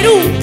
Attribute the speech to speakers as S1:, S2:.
S1: Perú.